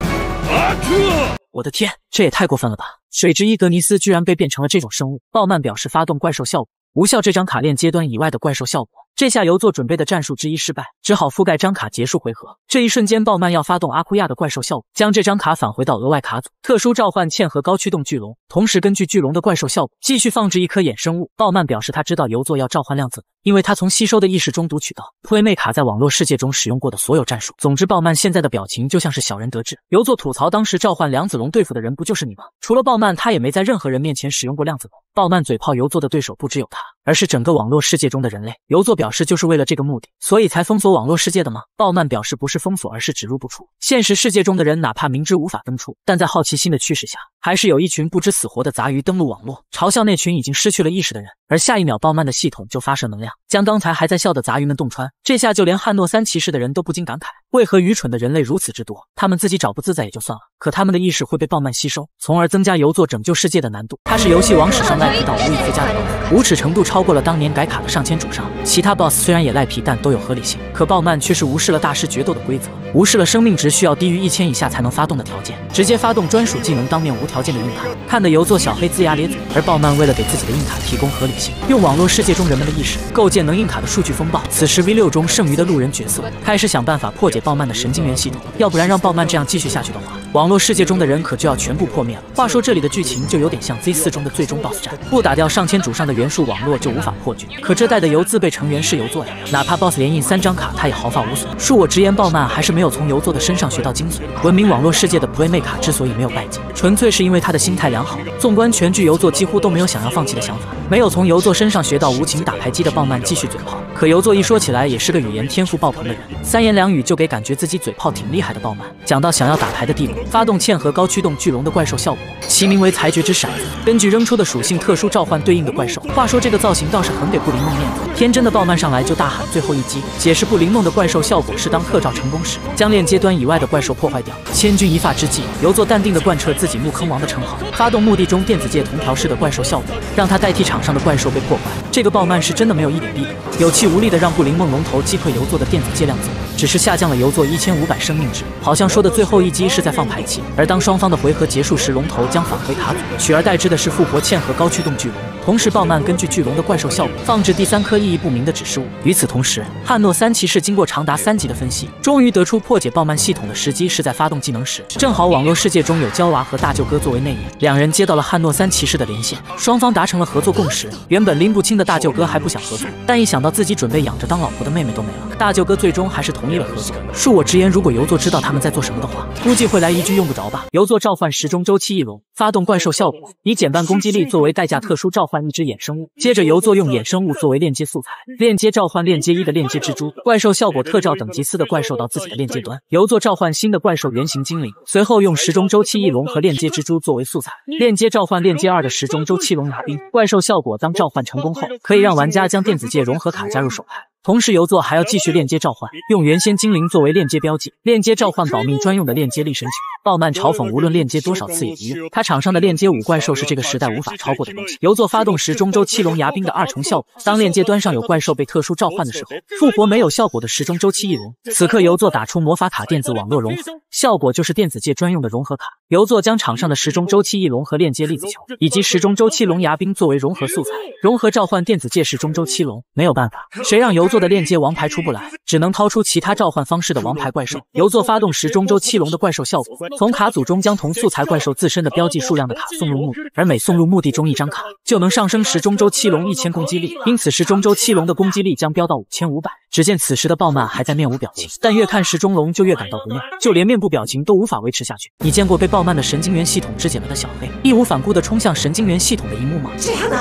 我的天，这也太过分了吧！水之伊格尼斯居然被变成了这种生物。鲍曼表示发动怪兽效果，无效这张卡链阶段以外的怪兽效果。这下游作准备的战术之一失败，只好覆盖张卡结束回合。这一瞬间，鲍曼要发动阿库亚的怪兽效果，将这张卡返回到额外卡组，特殊召唤嵌合高驱动巨龙，同时根据巨龙的怪兽效果继续放置一颗衍生物。鲍曼表示他知道游作要召唤量子，因为他从吸收的意识中读取到推妹卡在网络世界中使用过的所有战术。总之，鲍曼现在的表情就像是小人得志。游作吐槽当时召唤量子龙对付的人不就是你吗？除了鲍曼，他也没在任何人面前使用过量子龙。鲍曼嘴炮游作的对手不只有他，而是整个网络世界中的人类。游作表表示就是为了这个目的，所以才封锁网络世界的吗？鲍曼表示不是封锁，而是只入不出。现实世界中的人哪怕明知无法登出，但在好奇心的驱使下，还是有一群不知死活的杂鱼登录网络，嘲笑那群已经失去了意识的人。而下一秒，暴漫的系统就发射能量，将刚才还在笑的杂鱼们洞穿。这下就连汉诺三骑士的人都不禁感慨：为何愚蠢的人类如此之多？他们自己找不自在也就算了，可他们的意识会被暴漫吸收，从而增加游作拯救世界的难度。他是游戏王史上赖皮到无以复加的 BOSS，无耻程度超过了当年改卡的上千主上。其他 BOSS 虽然也赖皮，但都有合理性。可暴漫却是无视了大师决斗的规则，无视了生命值需要低于一千以下才能发动的条件，直接发动专属技能，当面无条条件的硬砍，看得游作小黑龇牙咧嘴。而鲍曼为了给自己的硬卡提供合理性，用网络。世界中人们的意识构建能硬卡的数据风暴。此时 V 六中剩余的路人角色开始想办法破解鲍曼的神经元系统，要不然让鲍曼这样继续下去的话，网络世界中的人可就要全部破灭了。话说这里的剧情就有点像 Z 四中的最终 BOSS 战，不打掉上千主上的元素，网络就无法破局。可这代的游自备成员是游作呀，哪怕 BOSS 连印三张卡，他也毫发无损。恕我直言，鲍曼还是没有从游作的身上学到精髓。文明网络世界的 Playmate 卡之所以没有败绩，纯粹是因为他的心态良好。纵观全剧，游作几乎都没有想要放弃的想法，没有从游作身上学到无情打牌机。的鲍曼继续嘴炮，可游作一说起来也是个语言天赋爆棚的人，三言两语就给感觉自己嘴炮挺厉害的鲍曼讲到想要打牌的地步，发动嵌合高驱动巨龙的怪兽效果，其名为裁决之骰子，根据扔出的属性特殊召唤对应的怪兽。话说这个造型倒是很给布林梦面子，天真的鲍曼上来就大喊最后一击，解释布林梦的怪兽效果是当特召成功时，将链接端以外的怪兽破坏掉。千钧一发之际，游作淡定的贯彻自己入坑王的称号，发动墓地中电子界同调式的怪兽效果，让他代替场上的怪兽被破坏。这个暴曼是真的没有一点逼格。有气无力的让布林梦龙头击退游座的电子界量子，只是下降了游座一千五百生命值，好像说的最后一击是在放排气。而当双方的回合结束时，龙头将返回卡组，取而代之的是复活嵌合高驱动巨龙。同时，鲍曼根据巨龙的怪兽效果放置第三颗意义不明的指示物。与此同时，汉诺三骑士经过长达三级的分析，终于得出破解鲍曼系统的时机是在发动技能时。正好网络世界中有娇娃和大舅哥作为内应，两人接到了汉诺三骑士的连线，双方达成了合作共识。原本拎不清的大舅哥还不想合作，但一想到自己准备养着当老婆的妹妹都没了，大舅哥最终还是同意了合作。恕我直言，如果游作知道他们在做什么的话，估计会来一句用不着吧。游作召唤时钟周期翼龙，发动怪兽效果，以减半攻击力作为代价，特殊召唤一只衍生物。接着由作用衍生物作为链接素材，链接召唤链接一的链接蜘蛛怪兽效果，特召等级四的怪兽到自己的链接端，由作召唤新的怪兽原型精灵，随后用时钟周期翼龙和链接蜘蛛作为素材，链接召唤链接二的时钟周期龙牙兵怪兽效果，当召唤成功后，可以让玩家将电子界融合卡加入手牌。同时，游作还要继续链接召唤，用原先精灵作为链接标记，链接召唤保命专用的链接力神球。鲍曼嘲讽，无论链接多少次也一样，他场上的链接五怪兽是这个时代无法超过的东西。游作发动时，中州七龙牙兵的二重效果，当链接端上有怪兽被特殊召唤的时候，复活没有效果的时钟周期翼龙。此刻，游作打出魔法卡电子网络融合效果，就是电子界专用的融合卡。游作将场上的时钟周期翼龙和链接粒子球以及时钟周期龙牙兵作为融合素材，融合召唤电子界时钟周期龙。没有办法，谁让游作的链接王牌出不来，只能掏出其他召唤方式的王牌怪兽。游作发动时钟周期龙的怪兽效果，从卡组中将同素材怪兽自身的标记数量的卡送入墓地，而每送入墓地中一张卡，就能上升时钟周期龙一千攻击力，因此时钟周期龙的攻击力将飙到五千五百。只见此时的暴曼还在面无表情，但越看时钟龙就越感到不妙，就连面部表情都无法维持下去。你见过被鲍曼的神经元系统肢解了的小黑义无反顾地冲向神经元系统的一幕吗？这样的。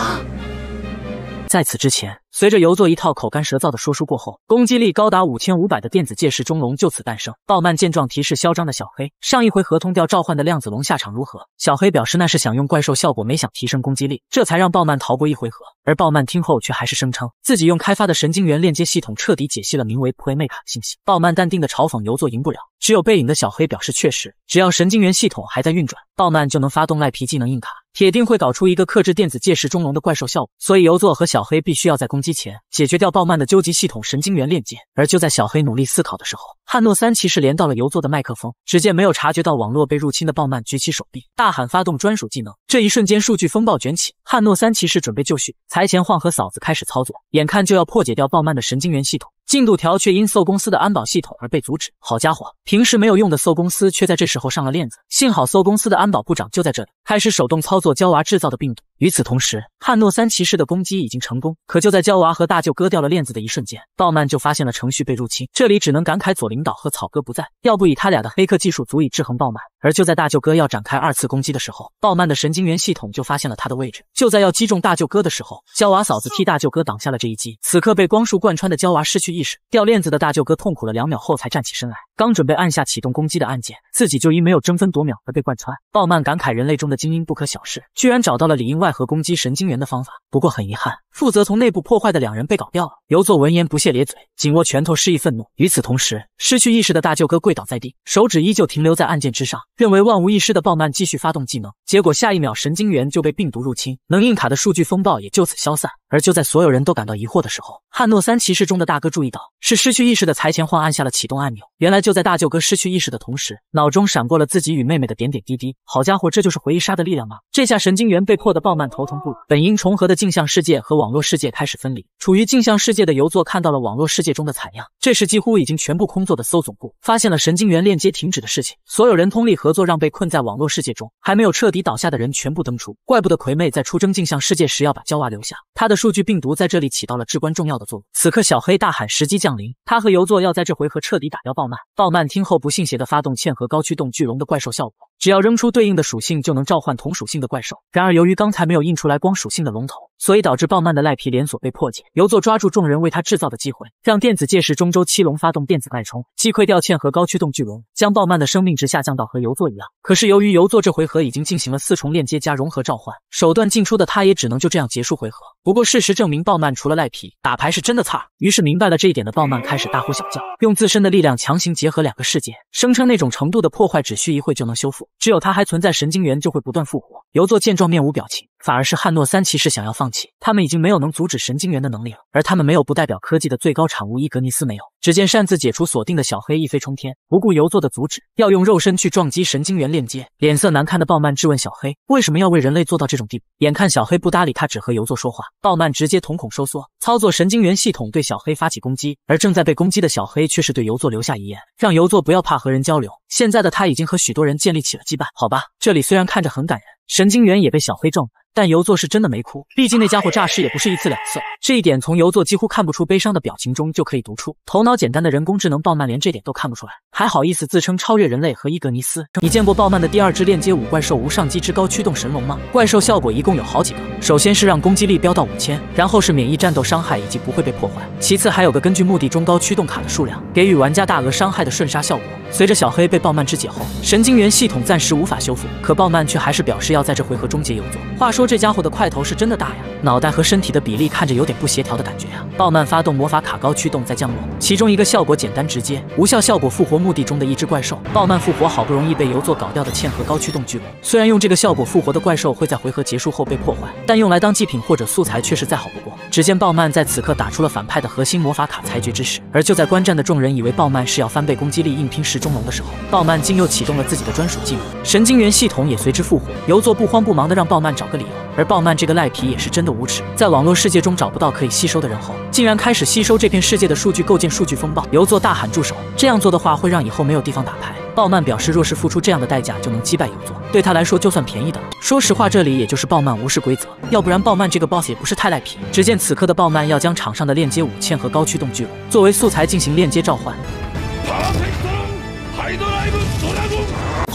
在此之前，随着游作一套口干舌燥的说书过后，攻击力高达五千五百的电子界石钟龙就此诞生。鲍曼见状，提示嚣张的小黑：“上一回合通掉召唤的量子龙下场如何？”小黑表示那是想用怪兽效果，没想提升攻击力，这才让鲍曼逃过一回合。而鲍曼听后却还是声称自己用开发的神经元链接系统彻底解析了名为 Playmate 的信息。鲍曼淡定的嘲讽游作赢不了，只有背影的小黑表示确实，只要神经元系统还在运转，鲍曼就能发动赖皮技能硬卡。铁定会搞出一个克制电子界石钟龙的怪兽效果，所以游作和小黑必须要在攻击机前解决掉鲍曼的究极系统神经元链接。而就在小黑努力思考的时候，汉诺三骑士连到了游座的麦克风。只见没有察觉到网络被入侵的鲍曼举起手臂，大喊发动专属技能。这一瞬间，数据风暴卷起，汉诺三骑士准备就绪，财前晃和嫂子开始操作，眼看就要破解掉鲍曼的神经元系统。进度条却因搜公司的安保系统而被阻止。好家伙，平时没有用的搜公司却在这时候上了链子。幸好搜公司的安保部长就在这里，开始手动操作娇娃制造的病毒。与此同时，汉诺三骑士的攻击已经成功。可就在娇娃和大舅割掉了链子的一瞬间，鲍曼就发现了程序被入侵。这里只能感慨左领导和草哥不在，要不以他俩的黑客技术足以制衡鲍曼。而就在大舅哥要展开二次攻击的时候，鲍曼的神经元系统就发现了他的位置。就在要击中大舅哥的时候，娇娃嫂子替大舅哥挡下了这一击。此刻被光束贯穿的娇娃失去。意识。掉链子的大舅哥痛苦了两秒后才站起身来，刚准备按下启动攻击的按键，自己就因没有争分夺秒而被贯穿。鲍曼感慨人类中的精英不可小视，居然找到了里应外合攻击神经元的方法。不过很遗憾，负责从内部破坏的两人被搞掉了。游作闻言不屑咧嘴，紧握拳头示意愤怒。与此同时，失去意识的大舅哥跪倒在地，手指依旧停留在按键之上，认为万无一失的鲍曼继续发动技能，结果下一秒神经元就被病毒入侵，能硬卡的数据风暴也就此消散。而就在所有人都感到疑惑的时候，汉诺三骑士中的大哥注意到，是失去意识的财前晃按下了启动按钮。原来就在大舅哥失去意识的同时，脑中闪过了自己与妹妹的点点滴滴。好家伙，这就是回忆杀的力量吗？这下神经元被迫的爆满头疼不已。本应重合的镜像世界和网络世界开始分离，处于镜像世界的游作看到了网络世界中的惨样。这时几乎已经全部空座的搜总部发现了神经元链接停止的事情，所有人通力合作，让被困在网络世界中还没有彻底倒下的人全部登出。怪不得葵妹在出征镜像世界时要把娇娃留下，她的数据病毒在这里起到了至关重要的作用。此刻小黑大喊时机降临，他和游作要在这回合彻底打掉鲍曼。鲍曼听后不信邪的发动嵌合高驱动巨龙的怪兽效果。只要扔出对应的属性，就能召唤同属性的怪兽。然而，由于刚才没有印出来光属性的龙头，所以导致鲍曼的赖皮连锁被破解。游作抓住众人为他制造的机会，让电子界时中州七龙发动电子脉冲，击溃掉嵌和高驱动巨龙，将鲍曼的生命值下降到和游作一样。可是，由于游作这回合已经进行了四重链接加融合召唤，手段尽出的他也只能就这样结束回合。不过，事实证明鲍曼除了赖皮，打牌是真的差。于是，明白了这一点的鲍曼开始大呼小叫，用自身的力量强行结合两个世界，声称那种程度的破坏只需一会就能修复。只有它还存在神经元，就会不断复活。游作见状面无表情，反而是汉诺三骑士想要放弃。他们已经没有能阻止神经元的能力了，而他们没有不代表科技的最高产物伊格尼斯没有。只见擅自解除锁定的小黑一飞冲天，不顾游作的阻止，要用肉身去撞击神经元链接。脸色难看的鲍曼质问小黑，为什么要为人类做到这种地步？眼看小黑不搭理他，只和游作说话，鲍曼直接瞳孔收缩，操作神经元系统对小黑发起攻击。而正在被攻击的小黑却是对游作留下遗言，让游作不要怕和人交流。现在的他已经和许多人建立起了羁绊。好吧，这里虽然看着很感人，神经元也被小黑撞了。但游作是真的没哭，毕竟那家伙诈尸也不是一次两次，这一点从游作几乎看不出悲伤的表情中就可以读出。头脑简单的人工智能鲍曼连这点都看不出来，还好意思自称超越人类和伊格尼斯？你见过鲍曼的第二只链接五怪兽无上机之高驱动神龙吗？怪兽效果一共有好几个，首先是让攻击力飙到五千，然后是免疫战斗伤害以及不会被破坏，其次还有个根据墓地中高驱动卡的数量，给予玩家大额伤害的瞬杀效果。随着小黑被鲍曼肢解后，神经元系统暂时无法修复，可鲍曼却还是表示要在这回合终结游作。话说这家伙的块头是真的大呀，脑袋和身体的比例看着有点不协调的感觉呀。鲍曼发动魔法卡高驱动再降落，其中一个效果简单直接，无效效果复活墓地中的一只怪兽。鲍曼复活好不容易被游作搞掉的嵌合高驱动巨龙，虽然用这个效果复活的怪兽会在回合结束后被破坏，但用来当祭品或者素材却是再好不过。只见鲍曼在此刻打出了反派的核心魔法卡裁决之时，而就在观战的众人以为鲍曼是要翻倍攻击力硬拼十中龙的时候，鲍曼竟又启动了自己的专属技能，神经元系统也随之复活。游作不慌不忙的让鲍曼找个理由，而鲍曼这个赖皮也是真的无耻，在网络世界中找不到可以吸收的人后，竟然开始吸收这片世界的数据，构建数据风暴。游作大喊住手，这样做的话会让以后没有地方打牌。鲍曼表示，若是付出这样的代价就能击败游作，对他来说就算便宜的。说实话，这里也就是鲍曼无视规则，要不然鲍曼这个 boss 也不是太赖皮。只见此刻的鲍曼要将场上的链接五嵌和高驱动巨龙作为素材进行链接召唤。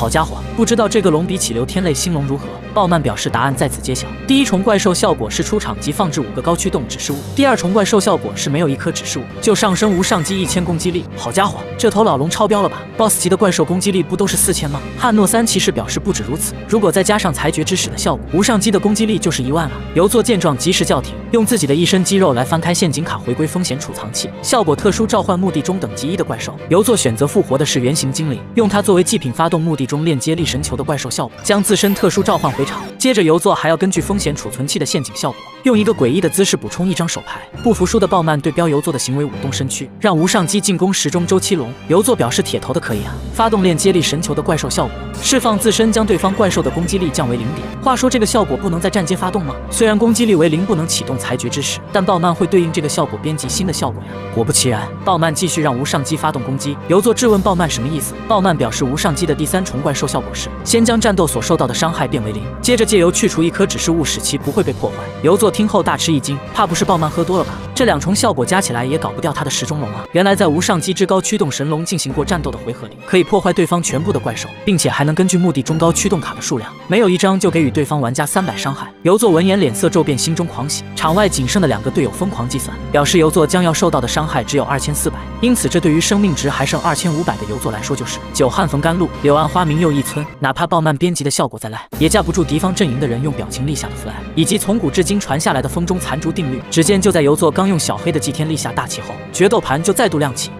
好家伙，不知道这个龙比起流天类星龙如何？鲍曼表示答案在此揭晓。第一重怪兽效果是出场即放置五个高驱动指示物，第二重怪兽效果是没有一颗指示物就上升无上机一千攻击力。好家伙，这头老龙超标了吧？BOSS 级的怪兽攻击力不都是四千吗？汉诺三骑士表示不止如此，如果再加上裁决之使的效果，无上机的攻击力就是一万了。游作见状及时叫停，用自己的一身肌肉来翻开陷阱卡，回归风险储藏器，效果特殊召唤墓地中等级一的怪兽。游作选择复活的是原型精灵，用它作为祭品发动墓地中链接力神球的怪兽效果，将自身特殊召唤回场。接着游作还要根据风险储存器的陷阱效果，用一个诡异的姿势补充一张手牌。不服输的鲍曼对标游作的行为舞动身躯，让无上机进攻时钟周期龙。游作表示铁头的可以啊，发动链接力神球的怪兽效果，释放自身将对方怪兽的攻击力降为零点。话说这个效果不能在战阶发动吗？虽然攻击力为零不能启动裁决之时，但鲍曼会对应这个效果编辑新的效果呀。果不其然，鲍曼继续让无上机发动攻击。游作质问鲍曼什么意思？鲍曼表示无上机的第三重怪兽效果是先将战斗所受到的伤害变为零，接着。借由去除一颗指示物，使其不会被破坏。游座听后大吃一惊，怕不是鲍曼喝多了吧？这两重效果加起来也搞不掉他的时钟龙啊！原来在无上机之高驱动神龙进行过战斗的回合里，可以破坏对方全部的怪兽，并且还能根据墓地中高驱动卡的数量，没有一张就给予对方玩家三百伤害。游作闻言脸色骤变，心中狂喜。场外仅剩的两个队友疯狂计算，表示游作将要受到的伤害只有二千四百，因此这对于生命值还剩二千五百的游作来说就是久旱逢甘露，柳暗花明又一村。哪怕暴漫编辑的效果再烂，也架不住敌方阵营的人用表情立下的 flag，以及从古至今传下来的风中残烛定律。只见就在游作刚用小黑的祭天立下大旗后，决斗盘就再度亮起。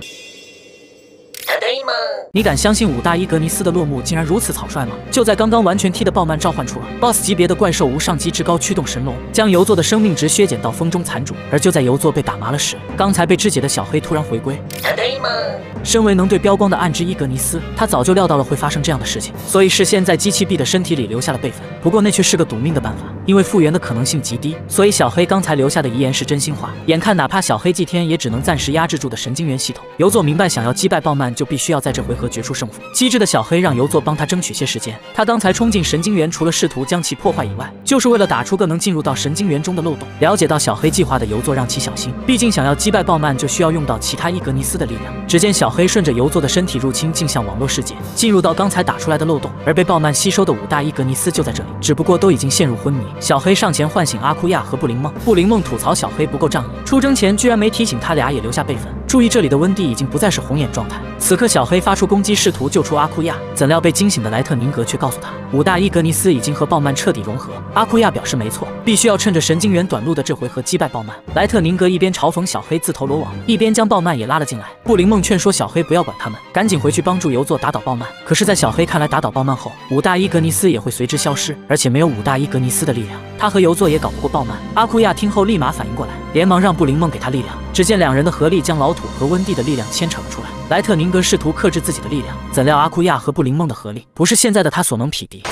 你敢相信五大伊格尼斯的落幕竟然如此草率吗？就在刚刚，完全踢的鲍曼召唤出了 BOSS 级别的怪兽无上机之高驱动神龙，将游作的生命值削减到风中残烛。而就在游作被打麻了时，刚才被肢解的小黑突然回归。身为能对标光的暗之伊格尼斯，他早就料到了会发生这样的事情，所以事先在机器臂的身体里留下了备份。不过那却是个赌命的办法，因为复原的可能性极低，所以小黑刚才留下的遗言是真心话。眼看哪怕小黑祭天也只能暂时压制住的神经元系统，游作明白，想要击败鲍曼就必须要在这回合决出胜负。机智的小黑让游作帮他争取些时间。他刚才冲进神经元，除了试图将其破坏以外，就是为了打出个能进入到神经元中的漏洞。了解到小黑计划的游作让其小心，毕竟想要击败鲍曼就需要用到其他伊格尼斯的力量。只见小黑顺着游作的身体入侵镜像网络世界，进入到刚才打出来的漏洞，而被鲍曼吸收的五大伊格尼斯就在这里，只不过都已经陷入昏迷。小黑上前唤醒阿库亚和布灵梦，布灵梦吐槽小黑不够仗义，出征前居然没提醒他俩也留下备份。注意，这里的温蒂已经不再是红眼状态。此刻，小黑发出攻击，试图救出阿库亚，怎料被惊醒的莱特宁格却告诉他，五大伊格尼斯已经和鲍曼彻底融合。阿库亚表示没错，必须要趁着神经元短路的这回合击败鲍曼。莱特宁格一边嘲讽小黑自投罗网，一边将鲍曼也拉了进来。布灵梦劝说小黑不要管他们，赶紧回去帮助游作打倒鲍曼。可是，在小黑看来，打倒鲍曼后，五大伊格尼斯也会随之消失，而且没有五大伊格尼斯的力量，他和游作也搞不过鲍曼。阿库亚听后立马反应过来，连忙让布灵梦给他力量。只见两人的合力将老土和温蒂的力量牵扯了出来。莱特宁格试图克制自己的力量，怎料阿库亚和布灵梦的合力不是现在的他所能匹敌。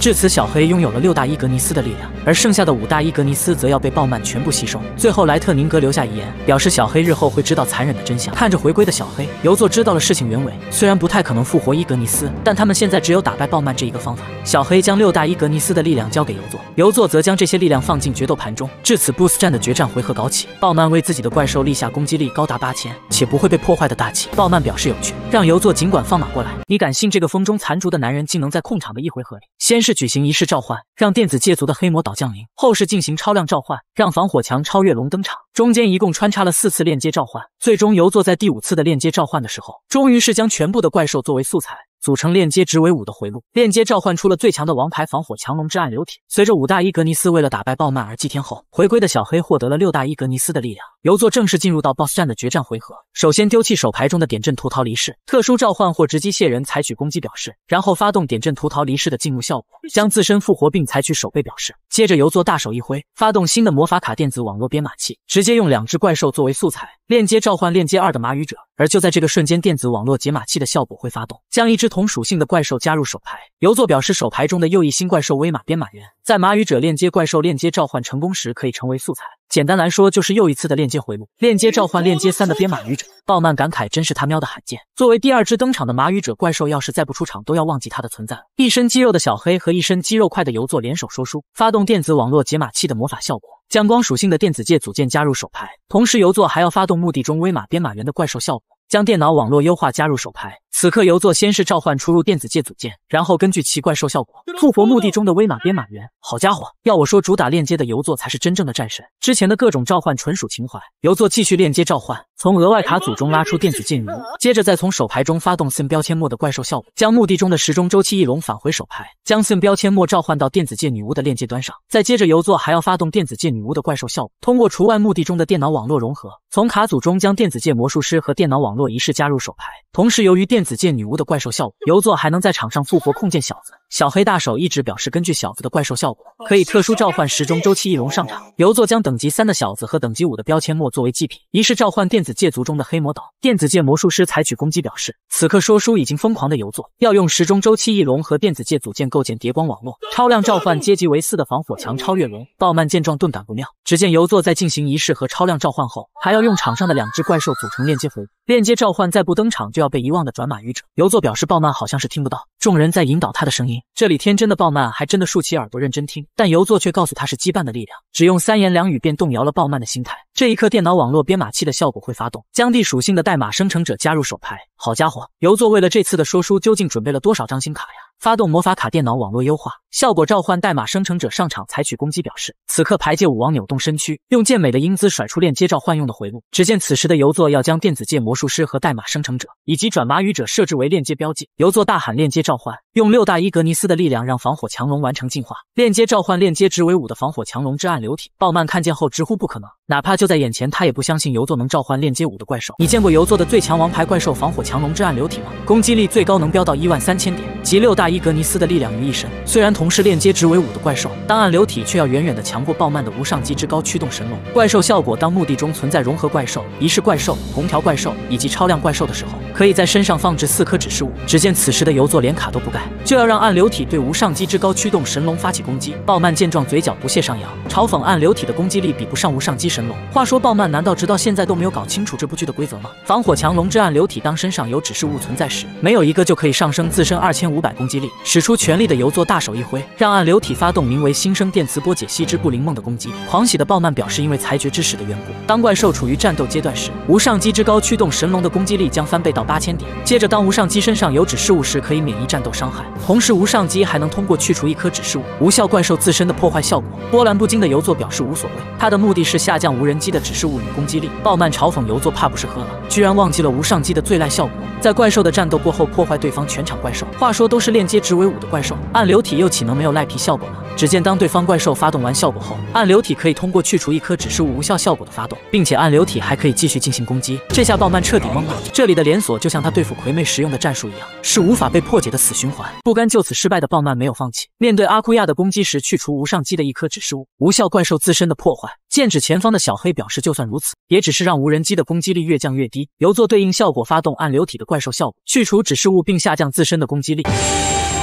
至此，小黑拥有了六大伊格尼斯的力量，而剩下的五大伊格尼斯则要被鲍曼全部吸收。最后，莱特宁格留下遗言，表示小黑日后会知道残忍的真相。看着回归的小黑，游作知道了事情原委。虽然不太可能复活伊格尼斯，但他们现在只有打败鲍曼这一个方法。小黑将六大伊格尼斯的力量交给游作，游作则将这些力量放进决斗盘中。至此，BOSS 战的决战回合搞起。鲍曼为自己的怪兽立下攻击力高达八千且不会被破坏的大旗。鲍曼表示有趣，让游作尽管放马过来。你敢信这个风中残烛的男人竟能在控场的一回合里，先是是举行仪式召唤，让电子界族的黑魔岛降临；后是进行超量召唤，让防火墙超越龙登场。中间一共穿插了四次链接召唤，最终游坐在第五次的链接召唤的时候，终于是将全部的怪兽作为素材。组成链接值为五的回路，链接召唤出了最强的王牌防火强龙之暗流体。随着五大伊格尼斯为了打败鲍曼而祭天后，回归的小黑获得了六大伊格尼斯的力量。游作正式进入到 BOSS 战的决战回合。首先丢弃手牌中的点阵屠逃离世，特殊召唤或直击械人采取攻击表示，然后发动点阵屠逃离世的进入效果，将自身复活并采取守备表示。接着游作大手一挥，发动新的魔法卡电子网络编码器，直接用两只怪兽作为素材，链接召唤链接二的马语者。而就在这个瞬间，电子网络解码器的效果会发动，将一只同属性的怪兽加入手牌。游作表示，手牌中的又一新怪兽威马编码员，在马语者链接怪兽链接召唤成功时，可以成为素材。简单来说，就是又一次的链接回路。链接召唤链接三的编码语者，鲍曼感慨，真是他喵的罕见。作为第二只登场的马语者怪兽，要是再不出场，都要忘记他的存在了。一身肌肉的小黑和一身肌肉块的游作联手说书，发动电子网络解码器的魔法效果，将光属性的电子界组件加入手牌。同时，游作还要发动墓地中威马编码员的怪兽效果，将电脑网络优化加入手牌。此刻，游作先是召唤出入电子界组件，然后根据其怪兽效果复活墓地中的威马编码员。好家伙，要我说，主打链接的游作才是真正的战神。之前的各种召唤纯属情怀。游作继续链接召唤，从额外卡组中拉出电子界女巫，接着再从手牌中发动 sim 标签末的怪兽效果，将墓地中的时钟周期翼龙返回手牌，将 sim 标签末召唤到电子界女巫的链接端上。再接着，游作还要发动电子界女巫的怪兽效果，通过除外墓地中的电脑网络融合，从卡组中将电子界魔术师和电脑网络仪式加入手牌。同时，由于电子子界女巫的怪兽效果，游作还能在场上复活控件小子。小黑大手一直表示，根据小子的怪兽效果，可以特殊召唤时钟周期翼龙上场。游作将等级三的小子和等级五的标签墨作为祭品，仪式召唤电子界族中的黑魔岛。电子界魔术师采取攻击表示。此刻说书已经疯狂的游作，要用时钟周期翼龙和电子界组件构建叠光网络，超量召唤阶级为四的防火墙超越龙。鲍曼见状顿感不妙，只见游作在进行仪式和超量召唤后，还要用场上的两只怪兽组成链接符。链接召唤再不登场，就要被遗忘的转码愚者。游作表示鲍曼好像是听不到，众人在引导他的声音。这里天真的鲍曼还真的竖起耳朵认真听，但游作却告诉他是羁绊的力量，只用三言两语便动摇了鲍曼的心态。这一刻，电脑网络编码器的效果会发动，将地属性的代码生成者加入手牌。好家伙，游作为了这次的说书究竟准备了多少张新卡呀？发动魔法卡电脑网络优化效果，召唤代码生成者上场采取攻击表示。此刻排界舞王扭动身躯，用健美的英姿甩出链接召唤用的回路。只见此时的游作要将电子界魔术师和代码生成者以及转麻语者设置为链接标记。游作大喊链接召唤，用六大伊格尼斯的力量让防火强龙完成进化。链接召唤链接值为五的防火强龙之暗流体。鲍曼看见后直呼不可能，哪怕就在眼前，他也不相信游作能召唤链接五的怪兽。你见过游作的最强王牌怪兽防火强龙之暗流体吗？攻击力最高能飙到一万三千点，集六大伊格尼斯的力量于一身。虽然同是链接值为五的怪兽，但暗流体却要远远的强过鲍曼的无上机之高驱动神龙怪兽效果。当墓地中存在融合怪兽、仪式怪兽、红条怪兽以及超量怪兽的时候，可以在身上放置四颗指示物。只见此时的游作连卡都不盖，就要让暗流体对无上机之高驱动神龙发起攻击。鲍曼见状，嘴角不屑上扬，嘲讽暗流体的攻击力比不上无上机神龙。话说鲍曼难道直到现在都没有搞清楚这部剧的规则吗？防火强龙之暗流体当身上有指示物存在时，没有一个就可以上升自身二千五百攻力。使出全力的游作大手一挥，让暗流体发动名为新生电磁波解析之不灵梦的攻击。狂喜的鲍曼表示，因为裁决之使的缘故，当怪兽处于战斗阶段时，无上机之高驱动神龙的攻击力将翻倍到八千点。接着，当无上机身上有指示物时，可以免疫战斗伤害。同时，无上机还能通过去除一颗指示物，无效怪兽自身的破坏效果。波澜不惊的游作表示无所谓，他的目的是下降无人机的指示物与攻击力。鲍曼嘲讽游作怕不是喝了，居然忘记了无上机的最赖效果，在怪兽的战斗过后破坏对方全场怪兽。话说都是练接值为五的怪兽，暗流体又岂能没有赖皮效果呢？只见当对方怪兽发动完效果后，暗流体可以通过去除一颗指示物无效效果的发动，并且暗流体还可以继续进行攻击。这下鲍曼彻底懵了，这里的连锁就像他对付魁妹时用的战术一样，是无法被破解的死循环。不甘就此失败的鲍曼没有放弃，面对阿库亚的攻击时去除无上机的一颗指示物，无效怪兽自身的破坏。剑指前方的小黑表示，就算如此，也只是让无人机的攻击力越降越低，由做对应效果发动暗流体的怪兽效果，去除指示物并下降自身的攻击力。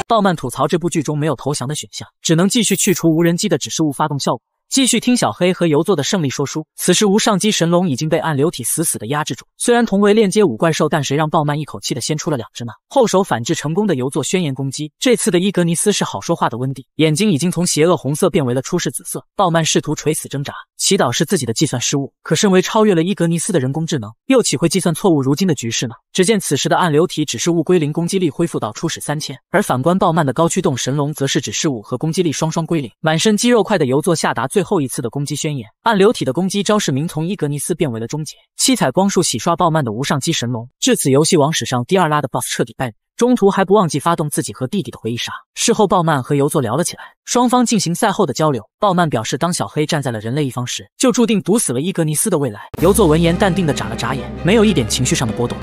鲍曼吐槽这部剧中没有投降的选项，只能继续去去除无人机的指示物发动效果。继续听小黑和游作的胜利说书。此时无上机神龙已经被暗流体死死的压制住。虽然同为链接五怪兽，但谁让鲍曼一口气的先出了两只呢？后手反制成功的游作宣言攻击。这次的伊格尼斯是好说话的温蒂，眼睛已经从邪恶红色变为了出世紫色。鲍曼试图垂死挣扎，祈祷是自己的计算失误。可身为超越了伊格尼斯的人工智能，又岂会计算错误如今的局势呢？只见此时的暗流体指示物归零，攻击力恢复到初始三千。而反观鲍曼的高驱动神龙，则是指示物和攻击力双双归零。满身肌肉块的游作下达最后一次的攻击宣言，暗流体的攻击招式名从伊格尼斯变为了终结。七彩光束洗刷鲍曼的无上机神龙，至此游戏王史上第二拉的 BOSS 彻底败。北。中途还不忘记发动自己和弟弟的回忆杀。事后鲍曼和游作聊了起来，双方进行赛后的交流。鲍曼表示，当小黑站在了人类一方时，就注定毒死了伊格尼斯的未来。游作闻言淡定的眨了眨眼，没有一点情绪上的波动。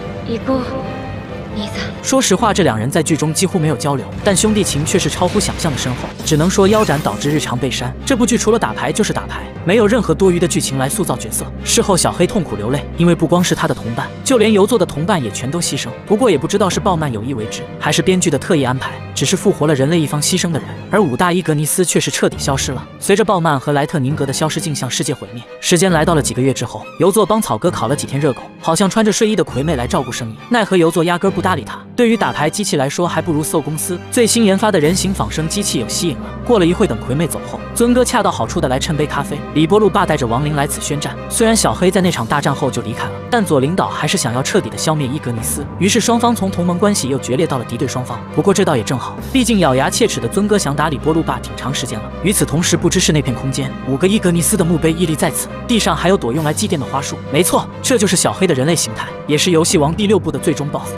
说实话，这两人在剧中几乎没有交流，但兄弟情却是超乎想象的深厚。只能说腰斩导致日常被删。这部剧除了打牌就是打牌，没有任何多余的剧情来塑造角色。事后小黑痛苦流泪，因为不光是他的同伴，就连游作的同伴也全都牺牲。不过也不知道是鲍曼有意为之，还是编剧的特意安排，只是复活了人类一方牺牲的人，而五大伊格尼斯却是彻底消失了。随着鲍曼和莱特宁格的消失，镜像世界毁灭。时间来到了几个月之后，游作帮草哥烤了几天热狗，好像穿着睡衣的魁妹来照顾生意，奈何游作压根不搭理他。对于打牌机器来说，还不如 SO 公司最新研发的人形仿生机器有吸引了。过了一会，等魁妹走后，尊哥恰到好处的来趁杯咖啡。李波路霸带着亡灵来此宣战。虽然小黑在那场大战后就离开了，但左领导还是想要彻底的消灭伊格尼斯。于是双方从同盟关系又决裂到了敌对双方。不过这倒也正好，毕竟咬牙切齿的尊哥想打李波路霸挺长时间了。与此同时，不知是那片空间，五个伊格尼斯的墓碑屹立在此，地上还有朵用来祭奠的花束。没错，这就是小黑的人类形态，也是游戏王第六部的最终 BOSS。